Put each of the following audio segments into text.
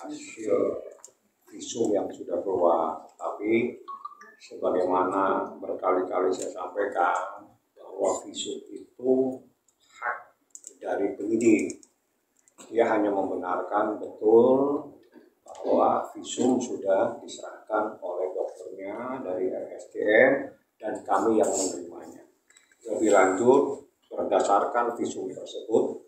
hasil visum yang sudah keluar. Tapi sebagaimana berkali-kali saya sampaikan bahwa visum itu hak dari penyidik. Dia hanya membenarkan betul bahwa visum sudah diserahkan oleh dokternya dari RSDM dan kami yang menerimanya. Lebih lanjut, berdasarkan visum tersebut,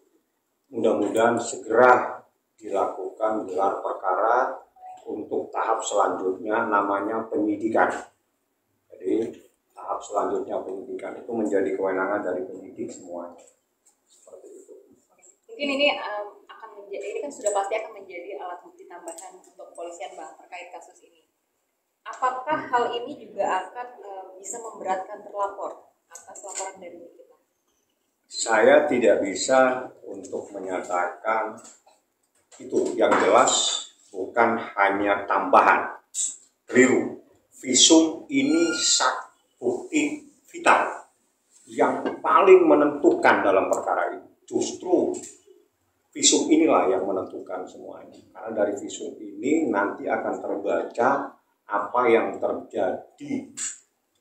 mudah-mudahan segera dilakukan gelar perkara untuk tahap selanjutnya namanya penyidikan. Jadi tahap selanjutnya penyidikan itu menjadi kewenangan dari penyidik semuanya. Seperti itu. Mungkin ini um, akan menjadi ini kan sudah pasti akan menjadi alat bukti tambahan untuk kepolisian bang terkait kasus ini. Apakah hal ini juga akan uh, bisa memberatkan terlapor atas laporan dari kita? Saya tidak bisa untuk menyatakan itu yang jelas bukan hanya tambahan. Keliru. Visum ini sak bukti vital yang paling menentukan dalam perkara ini. Justru visum inilah yang menentukan semuanya. Karena dari visum ini nanti akan terbaca apa yang terjadi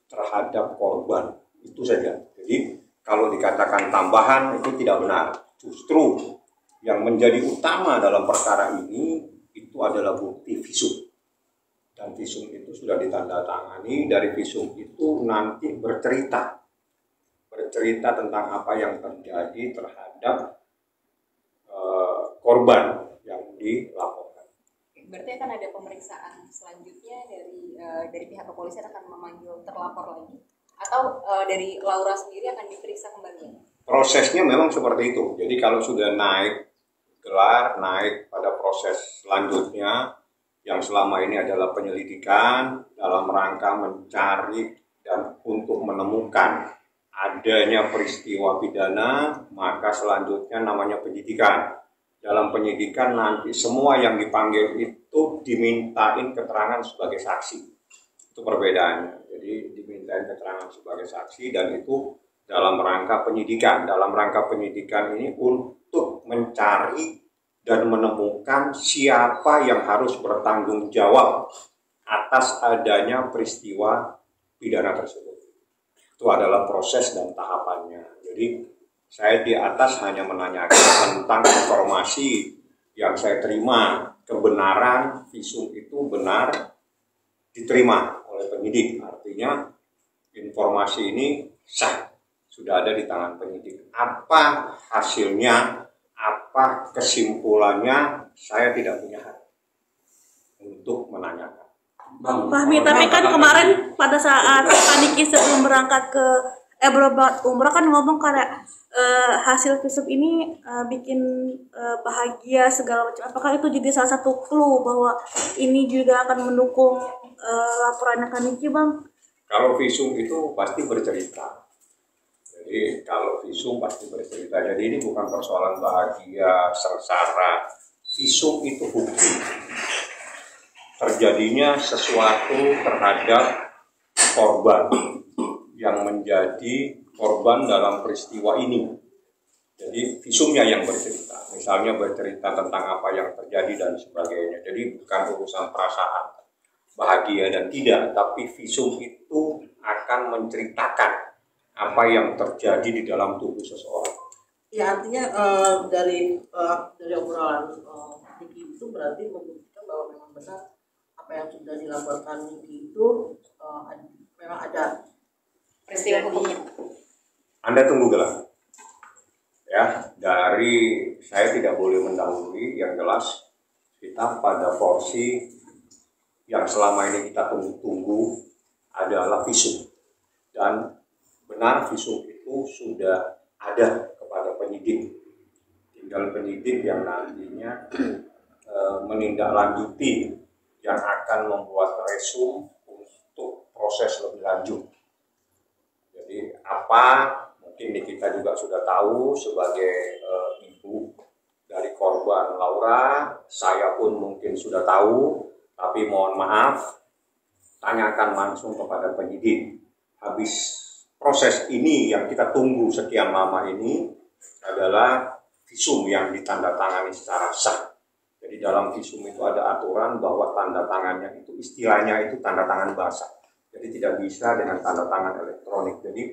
terhadap korban. Itu saja. Jadi kalau dikatakan tambahan itu tidak benar. Justru yang menjadi utama dalam perkara ini itu adalah bukti visum. Dan visum itu sudah ditandatangani, dari visum itu nanti bercerita. Bercerita tentang apa yang terjadi terhadap uh, korban yang dilaporkan. Berarti akan ada pemeriksaan selanjutnya dari uh, dari pihak kepolisian akan memanggil terlapor lagi atau uh, dari Laura sendiri akan diperiksa kembali? Prosesnya memang seperti itu. Jadi kalau sudah naik gelar naik pada proses selanjutnya yang selama ini adalah penyelidikan dalam rangka mencari dan untuk menemukan adanya peristiwa pidana, maka selanjutnya namanya penyidikan. Dalam penyidikan nanti semua yang dipanggil itu dimintain keterangan sebagai saksi. Itu perbedaannya. Jadi dimintain keterangan sebagai saksi dan itu dalam rangka penyidikan. Dalam rangka penyidikan ini mencari dan menemukan siapa yang harus bertanggung jawab atas adanya peristiwa pidana tersebut. Itu adalah proses dan tahapannya. Jadi saya di atas hanya menanyakan tentang informasi yang saya terima, kebenaran visum itu benar diterima oleh penyidik. Artinya informasi ini sah, sudah ada di tangan penyidik. Apa hasilnya apa kesimpulannya saya tidak punya hak untuk menanyakan. Bang Fahmi, tapi kan kemarin pada saat Paniki sebelum berangkat ke eh berobat umrah kan ngomong karena uh, hasil visum ini uh, bikin uh, bahagia segala macam. Apakah itu jadi salah satu clue bahwa ini juga akan mendukung uh, laporannya Kaniki, Bang? Kalau visum itu pasti bercerita jadi kalau visum pasti bercerita. Jadi ini bukan persoalan bahagia, sengsara. Visum itu bukti terjadinya sesuatu terhadap korban yang menjadi korban dalam peristiwa ini. Jadi visumnya yang bercerita. Misalnya bercerita tentang apa yang terjadi dan sebagainya. Jadi bukan urusan perasaan bahagia dan tidak, tapi visum itu akan menceritakan apa yang terjadi di dalam tubuh seseorang. Ya artinya uh, dari uh, dari obrolan uh, Niki itu berarti membuktikan bahwa memang benar apa yang sudah dilaporkan Niki itu uh, ada, memang ada peristiwa hukumnya. Anda tunggu gelar. Ya, dari saya tidak boleh mendahului yang jelas kita pada porsi yang selama ini kita tunggu-tunggu adalah visum dan benar visum itu sudah ada kepada penyidik. Tinggal penyidik yang nantinya e, menindaklanjuti yang akan membuat resum untuk proses lebih lanjut. Jadi apa mungkin kita juga sudah tahu sebagai e, ibu dari korban Laura, saya pun mungkin sudah tahu, tapi mohon maaf, tanyakan langsung kepada penyidik. Habis proses ini yang kita tunggu sekian lama ini adalah visum yang ditandatangani secara sah. Jadi dalam visum itu ada aturan bahwa tanda tangannya itu istilahnya itu tanda tangan basah. Jadi tidak bisa dengan tanda tangan elektronik. Jadi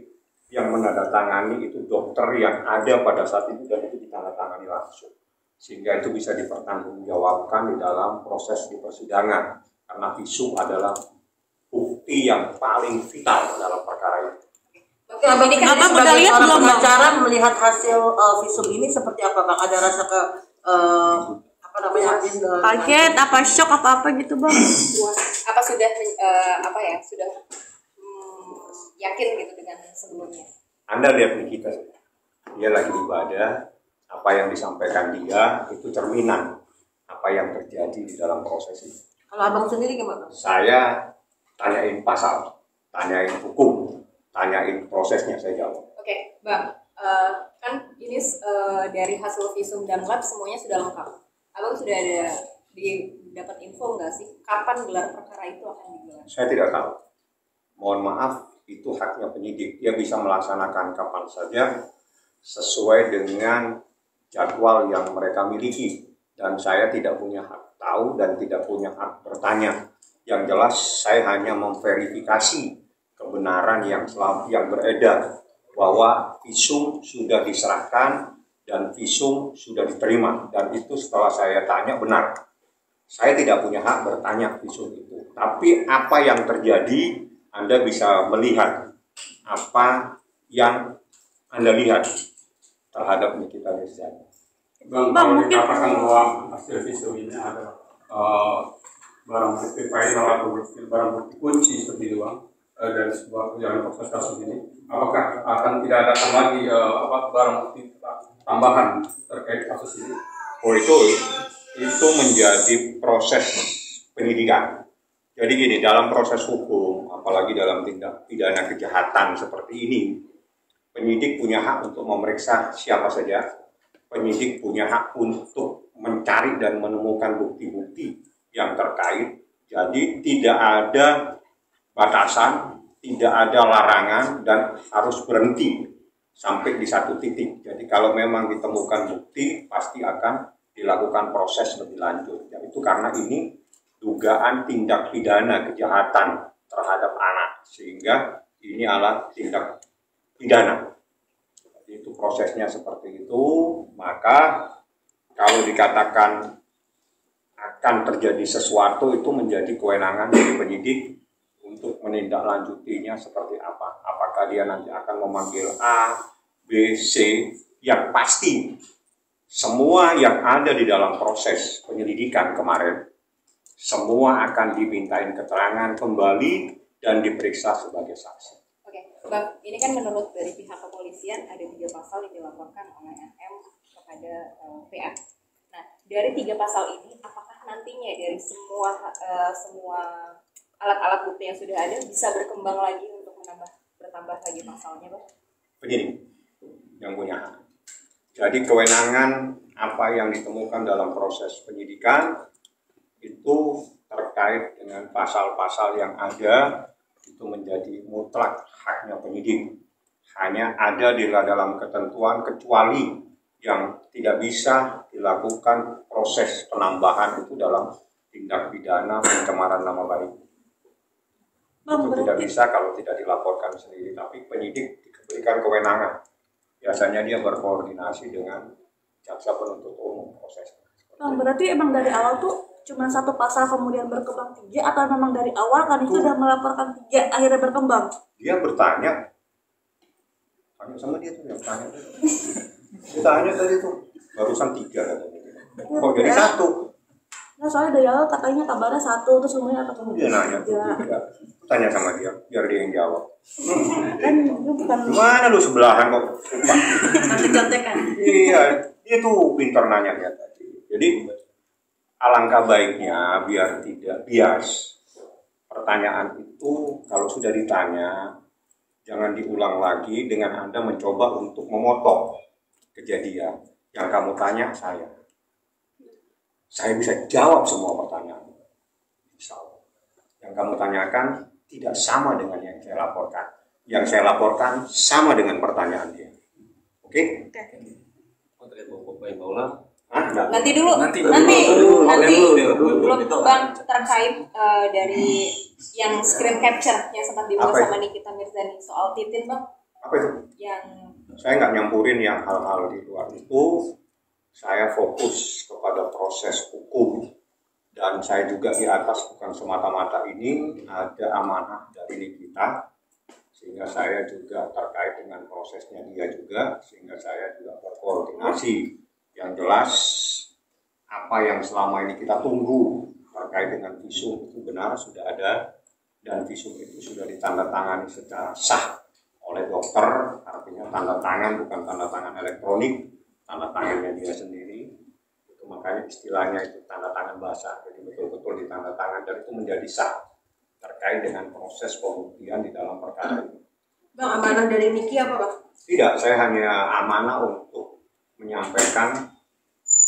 yang menandatangani itu dokter yang ada pada saat itu dan itu ditandatangani langsung. Sehingga itu bisa dipertanggungjawabkan di dalam proses di persidangan. Karena visum adalah bukti yang paling vital dalam perkara itu. Oke, abang Ini kan Abang udah lihat belum, Bang? pengacara melihat hasil uh, visum ini seperti apa bang? Ada rasa ke uh, apa namanya? uh, kaget apa shock apa apa gitu bang apa sudah eh, apa ya sudah hmm, yakin gitu dengan sebelumnya Anda lihat Nikita, dia lagi ibadah, apa yang disampaikan dia itu cerminan apa yang terjadi di dalam proses ini. Kalau abang sendiri gimana? Saya tanyain pasal, tanyain hukum, tanyain prosesnya saya jawab. oke bang eh, kan ini eh, dari hasil visum dan lab semuanya sudah lengkap abang sudah ada di dapat info nggak sih kapan gelar perkara itu akan digelar Saya tidak tahu. Mohon maaf, itu haknya penyidik. Dia bisa melaksanakan kapan saja sesuai dengan jadwal yang mereka miliki. Dan saya tidak punya hak tahu dan tidak punya hak bertanya. Yang jelas saya hanya memverifikasi kebenaran yang selam, yang beredar bahwa visum sudah diserahkan dan visum sudah diterima dan itu setelah saya tanya benar saya tidak punya hak bertanya visum itu. Tapi apa yang terjadi, Anda bisa melihat apa yang Anda lihat terhadap Nikita Mirzani. Bang, Bang, kalau mungkin- dikatakan bahwa hasil visum ini ada eh, barang bukti final atau bukti barang bukti kunci seperti itu bang eh, dari sebuah perjalanan proses kasus ini, apakah akan tidak ada lagi eh, apa barang bukti tambahan terkait kasus ini? Oh itu itu menjadi proses penyidikan. Jadi gini, dalam proses hukum, apalagi dalam tindak pidana kejahatan seperti ini, penyidik punya hak untuk memeriksa siapa saja. Penyidik punya hak untuk mencari dan menemukan bukti-bukti yang terkait. Jadi tidak ada batasan, tidak ada larangan dan harus berhenti sampai di satu titik. Jadi kalau memang ditemukan bukti pasti akan dilakukan proses lebih lanjut. Ya, itu karena ini dugaan tindak pidana kejahatan terhadap anak sehingga ini adalah tindak pidana. Jadi itu prosesnya seperti itu, maka kalau dikatakan akan terjadi sesuatu itu menjadi kewenangan dari penyidik untuk menindaklanjutinya seperti apa. Apakah dia nanti akan memanggil A, B, C, yang pasti semua yang ada di dalam proses penyelidikan kemarin, semua akan dimintain keterangan kembali dan diperiksa sebagai saksi. Oke, Bang, ini kan menurut dari pihak kepolisian ada tiga pasal yang dilaporkan oleh NM kepada eh, PA. Nah, dari tiga pasal ini, apakah nantinya dari semua eh, semua alat-alat bukti yang sudah ada bisa berkembang lagi untuk menambah bertambah lagi pasalnya, Bang? Penyidik yang punya hak. Jadi kewenangan apa yang ditemukan dalam proses penyidikan itu terkait dengan pasal-pasal yang ada itu menjadi mutlak haknya penyidik. Hanya ada di dalam ketentuan kecuali yang tidak bisa dilakukan proses penambahan itu dalam tindak pidana pencemaran nama baik. Bang Itu tidak bisa kalau tidak dilaporkan sendiri, tapi penyidik diberikan kewenangan. Biasanya dia berkoordinasi dengan jaksa penuntut umum prosesnya. bang berarti emang dari awal tuh cuma satu pasal kemudian berkembang tiga atau memang dari awal kan itu udah melaporkan tiga akhirnya berkembang Dia bertanya, tanya sama dia tuh yang tanya. Dia tanya tadi tuh, barusan tiga katanya. Oh jadi satu. Nah soalnya dari awal katanya kabarnya satu terus kemudian ketemu Dia nanya tuh tiga tiga. Tanya sama dia, biar dia yang jawab. kan itu bukan Gimana lu sebelahan kok? Nanti contekan Iya, dia tuh pintar nanyanya tadi. Jadi alangkah baiknya biar tidak bias. Pertanyaan itu kalau sudah ditanya jangan diulang lagi dengan Anda mencoba untuk memotong kejadian yang kamu tanya saya. Saya bisa jawab semua pertanyaan. Insya Allah. Yang kamu tanyakan tidak sama dengan yang saya laporkan. Yang saya laporkan sama dengan pertanyaan dia. Oke? Bapak Paula Hah? Nggak. Nanti dulu, Nanti nanti, dulu. nanti, Dulu, dulu, dulu. belum bang terkait eh, dari yang screen capture yang sempat itu? sama Nikita Mirzani soal Titin bang, Apa itu? yang Saya nggak nyampurin yang hal-hal di luar itu. Saya fokus kepada proses hukum. Dan saya juga di atas bukan semata-mata ini ada amanah dari Nikita sehingga saya juga terkait dengan prosesnya dia juga. Sehingga saya juga berkoordinasi. Yang jelas apa yang selama ini kita tunggu terkait dengan visum itu benar sudah ada. Dan visum itu sudah ditandatangani secara sah oleh dokter. Artinya tanda tangan bukan tanda tangan elektronik tanda tangannya dia sendiri. Itu makanya istilahnya itu tanda tangan basah. Jadi betul-betul ditanda tangan dan itu menjadi sah terkait dengan proses pembuktian di dalam perkara ini. Bang, amanah dari Niki apa bang? tidak saya hanya amanah untuk menyampaikan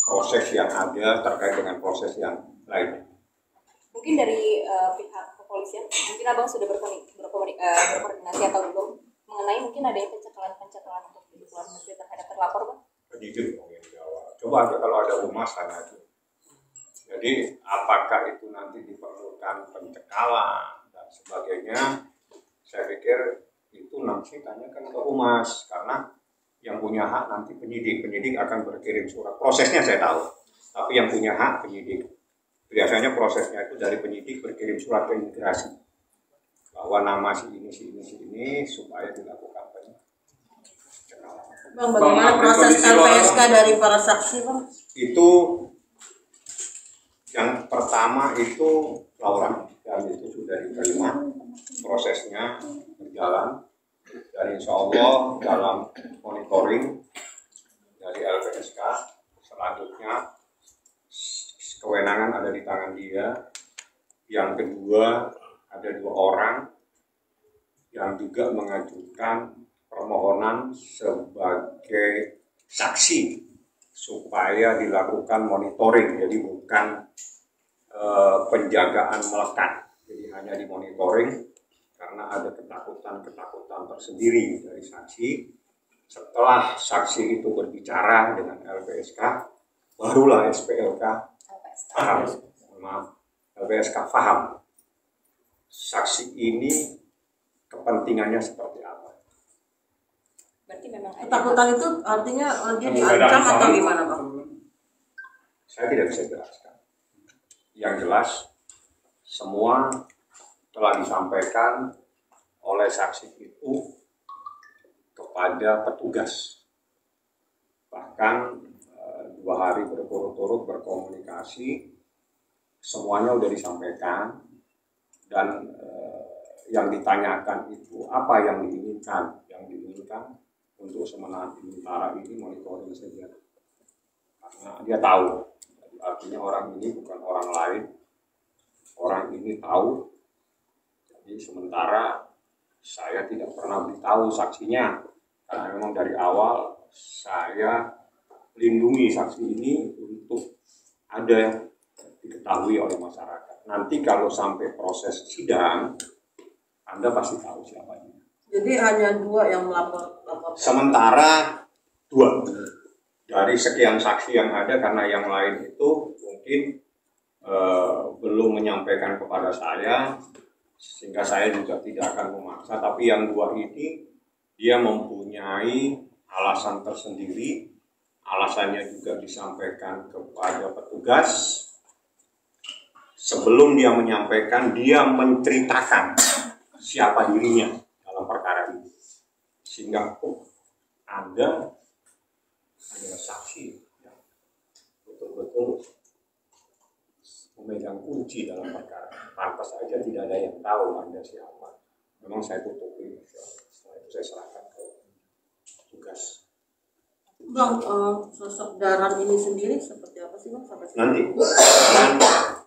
proses yang ada terkait dengan proses yang lainnya mungkin dari eh, pihak kepolisian, mungkin abang sudah berkomunik, berkomunik, eh, berkoordinasi atau belum? Mengenai mungkin adanya pencekalan-pencekalan untuk di luar negeri terhadap terlapor bang? Penyidik yang jawab. Coba kalau ada humas tanya aja. Jadi apakah itu nanti diperlukan pencekalan dan sebagainya? Saya pikir itu nanti tanyakan ke humas karena yang punya hak nanti penyidik. Penyidik akan berkirim surat. Prosesnya saya tahu, tapi yang punya hak penyidik. Biasanya prosesnya itu dari penyidik berkirim surat ke imigrasi bahwa nama si ini si ini si ini supaya dilakukan. Bang, bagaimana proses LPSK dari para saksi bang? itu yang pertama itu Laura dan itu sudah diterima prosesnya berjalan dan insya Allah dalam monitoring dari LPSK selanjutnya kewenangan ada di tangan dia yang kedua ada dua orang yang juga mengajukan permohonan sebagai saksi supaya dilakukan monitoring. Jadi bukan eh, penjagaan melekat. Jadi hanya dimonitoring karena ada ketakutan-ketakutan tersendiri dari saksi. Setelah saksi itu berbicara dengan LPSK barulah SPLK paham. Maaf. LPSK paham. Saksi ini kepentingannya seperti Berarti memang ada Ketakutan itu artinya dia diancam atau gimana bang? saya tidak bisa jelaskan. Yang jelas, semua telah disampaikan oleh saksi itu kepada petugas. Bahkan eh, dua hari berturut-turut berkomunikasi, semuanya sudah disampaikan dan eh, yang ditanyakan itu apa yang diinginkan, yang diinginkan untuk sementara ini monitoring saja karena dia tahu. Artinya orang ini bukan orang lain. Orang ini tahu. Jadi sementara saya tidak pernah beritahu saksinya. Karena memang dari awal saya lindungi saksi ini untuk ada yang diketahui oleh masyarakat. Nanti kalau sampai proses sidang anda pasti tahu siapanya Jadi hanya dua yang melapor lapor. sementara dua. Dari sekian saksi yang ada karena yang lain itu mungkin eh, belum menyampaikan kepada saya sehingga saya juga tidak akan memaksa. Tapi yang dua ini dia mempunyai alasan tersendiri. Alasannya juga disampaikan kepada petugas. Sebelum dia menyampaikan dia menceritakan siapa dirinya sehingga oh, anda adalah saksi yang betul-betul memegang kunci dalam perkara. Pantas saja tidak ada yang tahu Anda siapa. Memang saya tutupi. Setelah itu saya serahkan ke tugas. Bang, eh, sosok Daran ini sendiri seperti apa sih bang sampai? Nanti,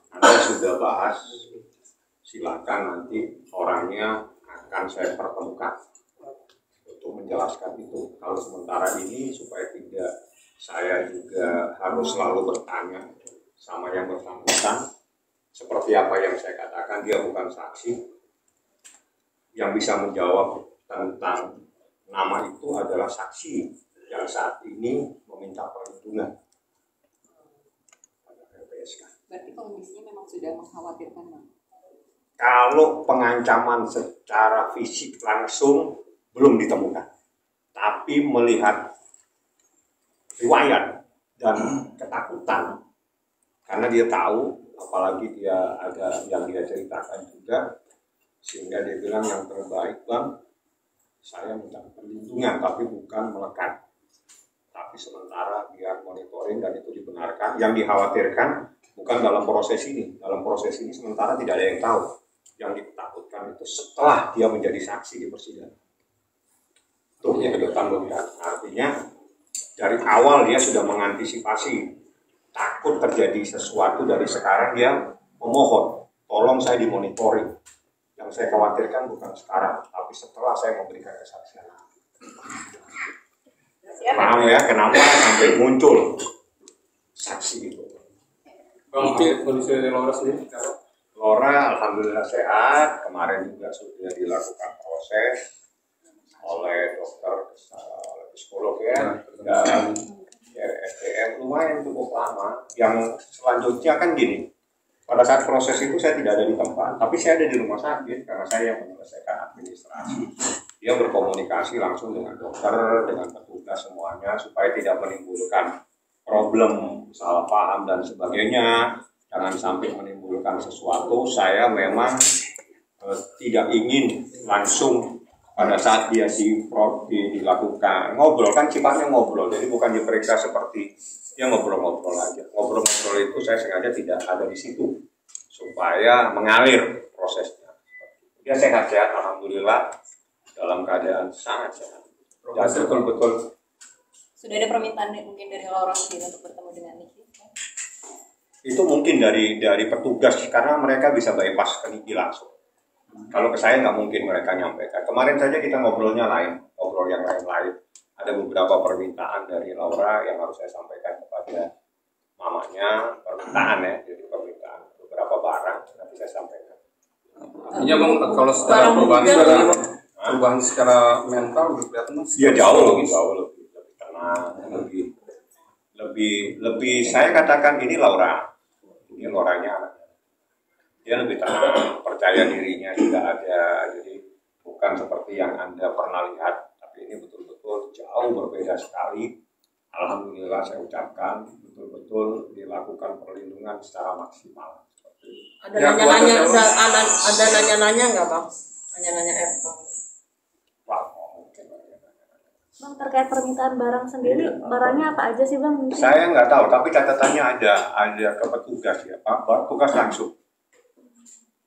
Anda sudah bahas, silakan nanti orangnya akan saya pertemukan untuk menjelaskan itu. Kalau sementara ini supaya tidak saya juga harus selalu bertanya sama yang bersangkutan seperti apa yang saya katakan dia bukan saksi yang bisa menjawab tentang nama itu adalah saksi yang saat ini meminta perlindungan kondisinya memang sudah mengkhawatirkan bang. Kalau pengancaman secara fisik langsung belum ditemukan, tapi melihat riwayat dan ketakutan karena dia tahu, apalagi dia ada yang dia ceritakan juga, sehingga dia bilang yang terbaik bang, saya minta perlindungan tapi bukan melekat tapi sementara biar monitoring dan itu dibenarkan. Yang dikhawatirkan bukan dalam proses ini. Dalam proses ini sementara tidak ada yang tahu. Yang ditakutkan itu setelah dia menjadi saksi di persidangan. Yang ke depan melihat. Artinya dari awal dia sudah mengantisipasi takut terjadi sesuatu dari sekarang dia memohon tolong saya dimonitoring yang saya khawatirkan bukan sekarang tapi setelah saya memberikan kesaksian. Paham ya kenapa sampai muncul saksi itu? Bang, kondisi Laura sendiri? Laura alhamdulillah sehat. Kemarin juga sudah dilakukan proses oleh dokter oleh psikolog ya dan RSDM lumayan cukup lama. Yang selanjutnya kan gini pada saat proses itu saya tidak ada di tempat tapi saya ada di rumah sakit karena saya yang menyelesaikan administrasi. Dia berkomunikasi langsung dengan dokter dengan petugas semuanya supaya tidak menimbulkan problem salah paham dan sebagainya. Jangan sampai menimbulkan sesuatu. Saya memang eh, tidak ingin langsung pada saat dia di, di- dilakukan ngobrol kan sifatnya ngobrol jadi bukan diperiksa seperti dia ngobrol-ngobrol aja. Ngobrol-ngobrol itu saya sengaja tidak ada di situ supaya mengalir prosesnya. Dia sehat-sehat alhamdulillah dalam keadaan sangat sehat. Dan betul-betul. Sudah ada permintaan mungkin dari Laura sendiri untuk bertemu dengan Niki? itu mungkin dari dari petugas karena mereka bisa bypass ke Niki langsung. Kalau ke saya nggak mungkin mereka nyampaikan. Kemarin saja kita ngobrolnya lain, ngobrol yang lain-lain. Ada beberapa permintaan dari Laura yang harus saya sampaikan kepada mamanya, permintaan ya, jadi permintaan beberapa barang nanti saya sampaikan. Artinya bang kalau secara perubahan secara perubahan secara mental lebih kelihatan Mas? Dia jauh lebih jauh lebih lebih tenang, lebih lebih lebih saya katakan ini Laura, ini Lauranya. Dia lebih tenang, percaya dirinya juga ada, jadi bukan seperti yang anda pernah lihat, tapi ini betul-betul jauh berbeda sekali. Alhamdulillah saya ucapkan betul-betul dilakukan perlindungan secara maksimal. Ada Ya, nanya-nanya, keluarga ada, ada, nanya-nanya nggak bang? Nanya-nanya F bang. Bang terkait permintaan barang sendiri, barangnya apa aja sih bang? Mungkin? Saya nggak tahu, tapi catatannya ada, ada ke petugas ya, Pak. Pak, Petugas langsung.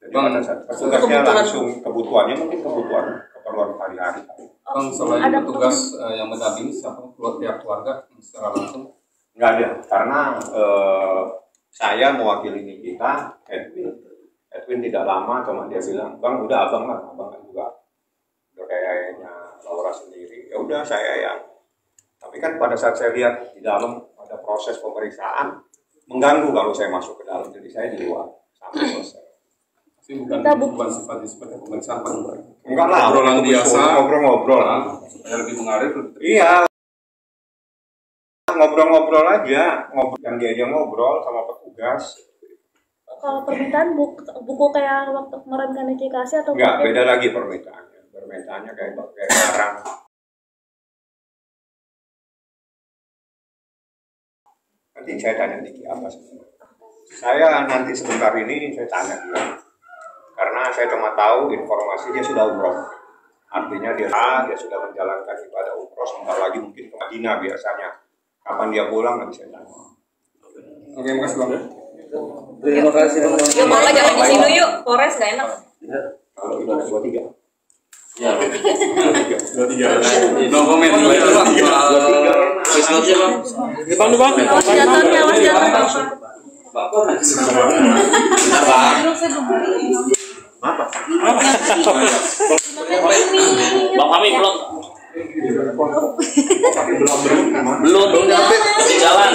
Jadi Bang, kebutuhan. langsung kebutuhannya mungkin kebutuhan keperluan hari-hari. Bang selain ada petugas eh, yang mendampingi siapa keluarga yang secara langsung Nggak ada, karena eh, saya mewakili Nikita, Edwin. Edwin tidak lama, cuma dia bilang, Bang, udah abang lah, abang kan juga udah kayaknya Laura sendiri. Ya udah saya yang. Tapi kan pada saat saya lihat di dalam ada proses pemeriksaan, mengganggu kalau saya masuk ke dalam, jadi saya di luar sampai selesai. Bukan Kita bu- bukan sifatnya seperti pemeriksaan Bang. Enggak lah, Obrolan biasa. Ngobrol-ngobrol. Supaya lebih mengalir terbuka. Iya. Ngobrol-ngobrol aja, ngobrol yang diajak ngobrol sama petugas. Kalau permintaan buku, buku kayak waktu kemarin kan Niki kasih atau Enggak, mungkin- beda lagi permintaannya. Permintaannya kayak kayak barang. Nanti saya tanya Diki apa sebenarnya. Saya nanti sebentar ini saya tanya dia. Karena saya cuma tahu informasi dia sudah umroh. Artinya dia, ah, dia sudah menjalankan ibadah umroh sebentar lagi mungkin ke Madinah biasanya. Kapan dia pulang nanti saya tanya. Oke, makasih Bang. Terima kasih Bang. Yuk Bapak jangan di sini yuk, Polres gak enak. Kalau itu dua tiga. Ya. Dua tiga. No comment dua. Depan lu bang. Awas jatuhnya, awas Apa? Bang Fahmi belum. Belum? Belum belum nyampe di jalan.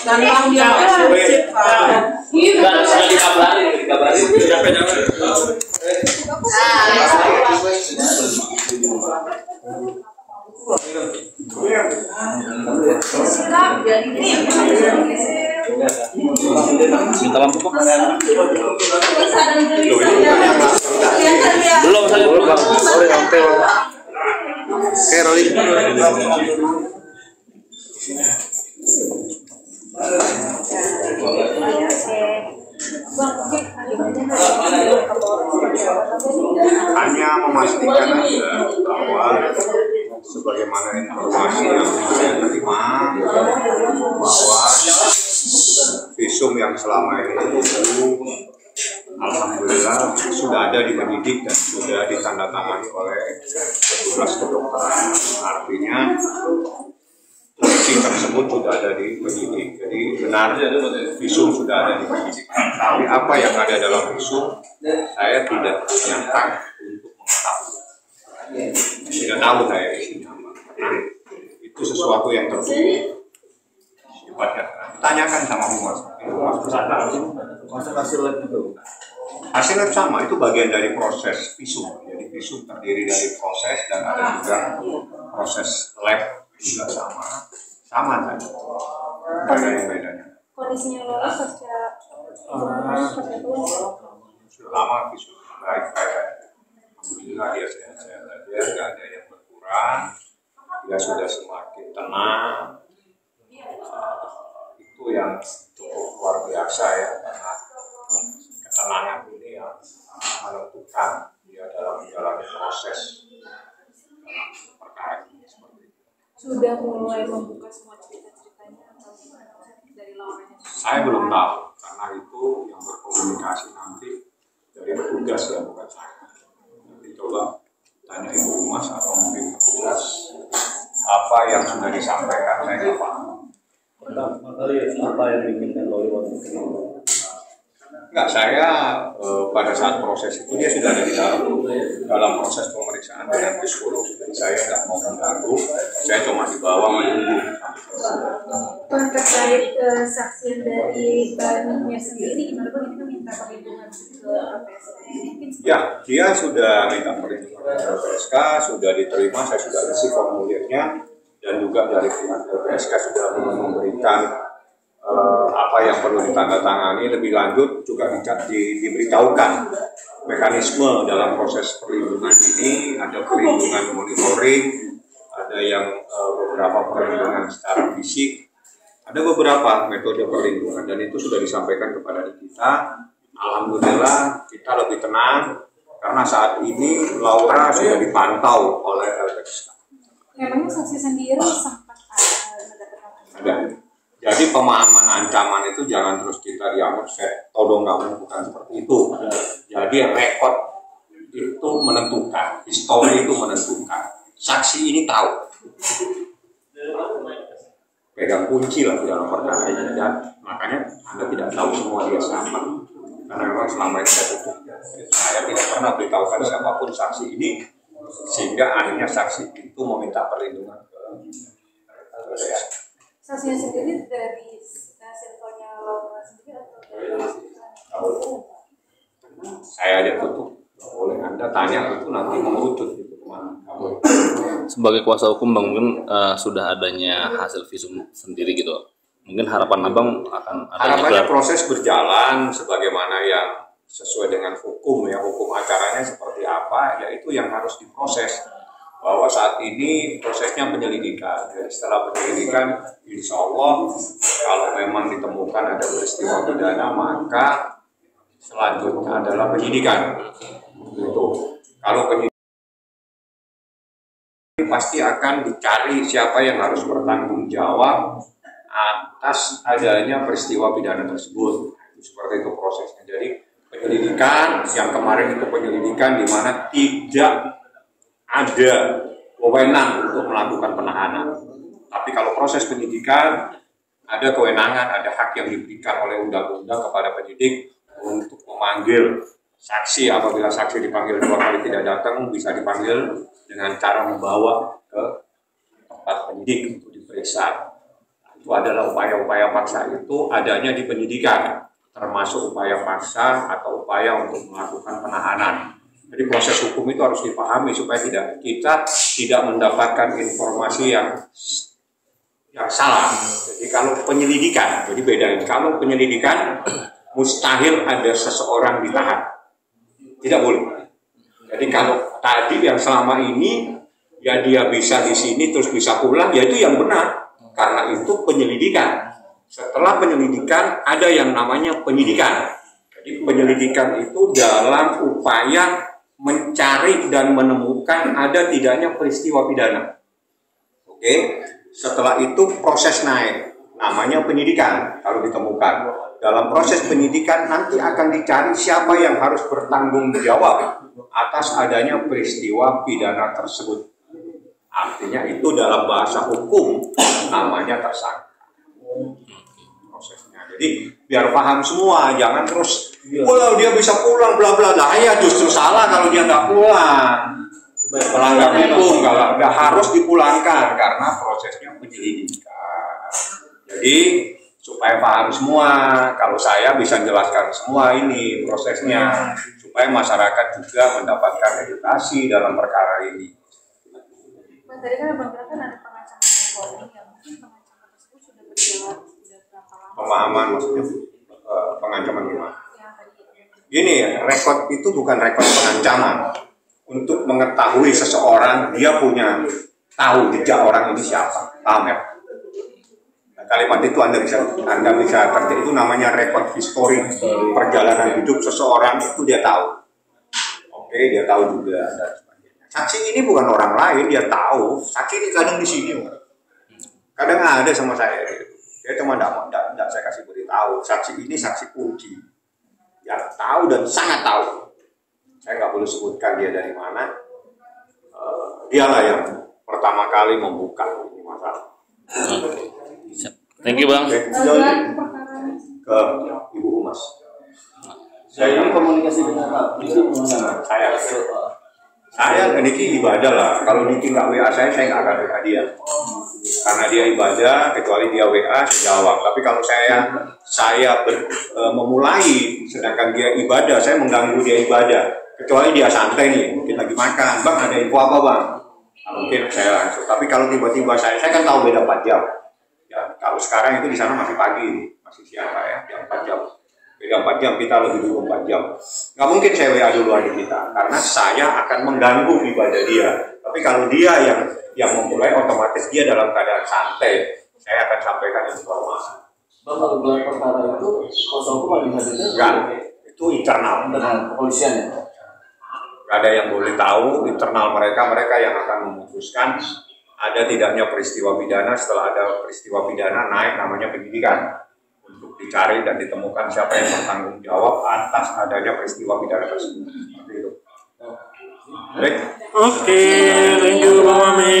Dan bang dia. Enggak sudah dikabarin, dikabarin. Nyampe jalan. Iya. Minta lampu kok. Belum saya belum. Sorry, Om Teo. Oke, Roli. hanya memastikan aja itu Alhamdulillah sudah ada di penyidik dan sudah ditandatangani oleh petugas kedokteran. Artinya bukti tersebut sudah ada di penyidik. Jadi benar visum sudah ada di penyidik. Tapi apa yang ada dalam visum saya tidak nyata untuk mengetahui. Tidak tahu saya isinya apa. Itu sesuatu yang tertutup. Tanyakan sama. Masuk hasil lab itu. Hasil lab sama, itu bagian dari proses visum. Jadi visum terdiri dari proses dan ada juga proses lab juga sama. Sama? Tidak ada yang bedanya. kondisinya lolos pasca Sudah lama visum baik-baik. Alhamdulillah dia sehat-sehat saja, nggak ada yang berkurang. Dia sudah semakin tenang. Uh, itu yang cukup luar biasa ya, karena ketenangan ini yang menentukan dia dalam menjalani proses dalam perkara ini seperti itu. Sudah mulai membuka semua cerita-ceritanya atau dari lawannya? Saya belum tahu karena itu yang berkomunikasi nanti dari petugas ya bukan saya. Nanti coba tanya ibu humas atau mungkin petugas apa yang sudah disampaikan saya nggak paham. apa yang diinginkan Loli waktu itu? Enggak, saya eh, pada saat proses itu dia sudah ada di dalam dalam proses pemeriksaan dengan psikolog. Jadi saya nggak mau mengganggu, saya cuma dibawa menunggu. terkait kesaksian dari bannya sendiri gimana ini kan minta perlindungan ke LPSK Ya, dia sudah minta perlindungan ke LPSK, sudah diterima, saya sudah isi formulirnya, dan juga dari pihak LPSK sudah memberikan eh, apa yang perlu ditandatangani lebih lanjut juga di, di- diberitahukan. Mekanisme dalam proses perlindungan ini ada perlindungan monitoring ada yang eh, beberapa perlindungan secara fisik ada beberapa metode perlindungan dan itu sudah disampaikan kepada kita. Alhamdulillah kita lebih tenang karena saat ini Laura sudah dipantau oleh LPSK memangnya saksi sendiri sempat ada mendapatkan ada. Jadi pemahaman ancaman itu jangan terus kita dianggap saya todong kamu bukan seperti itu. Jadi rekod itu menentukan, histori itu menentukan. Saksi ini tahu. Pegang kunci lah dalam perkara ini dan makanya anda tidak tahu semua dia siapa. Karena memang selama ini saya tutup. Saya tidak pernah beritahukan siapa pun saksi ini sehingga akhirnya saksi itu meminta perlindungan. Saksinya sendiri dari hasil fotonya Laura sendiri atau dari saya aja tutup. Nggak boleh. Anda tanya itu nanti mengerucut gitu. Sebagai kuasa hukum bang mungkin eh, sudah adanya hasil visum sendiri gitu. Mungkin harapan abang akan harapannya gelar proses berjalan sebagaimana yang sesuai dengan hukum ya hukum acaranya seperti apa ya itu yang harus diproses bahwa saat ini prosesnya penyelidikan jadi setelah penyelidikan insya Allah kalau memang ditemukan ada peristiwa pidana maka selanjutnya adalah penyidikan itu kalau penyidikan pasti akan dicari siapa yang harus bertanggung jawab atas adanya peristiwa pidana tersebut. Seperti itu prosesnya. Jadi penyelidikan yang kemarin itu penyelidikan di mana tidak ada wewenang untuk melakukan penahanan. Tapi kalau proses penyidikan ada kewenangan, ada hak yang diberikan oleh undang-undang kepada penyidik untuk memanggil saksi apabila saksi dipanggil dua kali tidak datang bisa dipanggil dengan cara membawa ke tempat penyidik untuk diperiksa itu adalah upaya-upaya paksa itu adanya di penyidikan termasuk upaya paksa atau upaya untuk melakukan penahanan. Jadi proses hukum itu harus dipahami supaya tidak kita tidak mendapatkan informasi yang yang salah. Jadi kalau penyelidikan, jadi bedain. Kalau penyelidikan mustahil ada seseorang ditahan, tidak boleh. Jadi kalau tadi yang selama ini ya dia bisa di sini terus bisa pulang, ya itu yang benar. Karena itu penyelidikan. Setelah penyelidikan ada yang namanya penyidikan. Jadi penyelidikan itu dalam upaya mencari dan menemukan ada tidaknya peristiwa pidana. Oke, setelah itu proses naik, namanya penyidikan kalau ditemukan. Dalam proses penyidikan nanti akan dicari siapa yang harus bertanggung jawab atas adanya peristiwa pidana tersebut. Artinya itu dalam bahasa hukum namanya tersangka. Prosesnya. Jadi biar paham semua, jangan terus, walau dia bisa pulang bla bla. Nah ya justru salah kalau dia nggak pulang melanggar hukum kalau nggak harus dipulangkan karena prosesnya penyelidikan. Jadi supaya paham semua, kalau saya bisa jelaskan semua ini prosesnya supaya masyarakat juga mendapatkan edukasi dalam perkara ini. Mas tadi kan abang kan ada yang mungkin pengancaman tersebut sudah berjalan sudah berapa lama? Pemahaman maksudnya eh, pengancaman gimana? Gini ya, rekod itu bukan rekod pengancaman. Untuk mengetahui seseorang, dia punya tahu jejak orang ini siapa. Paham ya? Nah, kalimat itu Anda bisa Anda bisa kerja itu namanya rekod histori perjalanan hidup seseorang itu dia tahu. Oke, dia tahu juga. Saksi ini bukan orang lain, dia tahu. Saksi ini kadang di sini. Kadang ada sama saya. Dia cuma tidak saya kasih beritahu. Saksi ini saksi kunci yang tahu dan sangat tahu. Saya nggak boleh sebutkan dia dari mana. Eh, dialah yang pertama kali membuka ini masalah. Thank you bang. Perkara ke Ibu Humas. Saya ini komunikasi dengan Pak gimana? saya saya Niki ibadah lah. Kalau Niki nggak WA saya, saya nggak akan WA dia. Karena dia ibadah, kecuali dia WA, jawab. Tapi kalau saya saya ber- e, memulai, sedangkan dia ibadah, saya mengganggu dia ibadah. Kecuali dia santai nih, mungkin lagi makan, bang ada info apa bang? Mungkin saya langsung. Tapi kalau tiba-tiba saya, saya kan tahu beda 4 jam. Ya, kalau sekarang itu di sana masih pagi, masih siang lah ya, jam 4 jam. Beda 4 jam, kita lebih dulu 4 jam. Nggak mungkin saya WA dulu adik kita, karena saya akan mengganggu ibadah dia. Tapi kalau dia yang yang memulai, otomatis dia dalam keadaan santai. Saya akan sampaikan informasi. Bang, kalau gelar perkara itu kuasa hukum ada? Enggak, itu internal. Dengan kepolisian ya? Nggak ada yang boleh tahu, internal mereka, mereka yang akan memutuskan ada tidaknya peristiwa pidana setelah ada peristiwa pidana naik namanya penyidikan untuk dicari dan ditemukan siapa yang bertanggung jawab atas adanya peristiwa pidana tersebut. Seperti itu. Oke, okay, thank you Mami.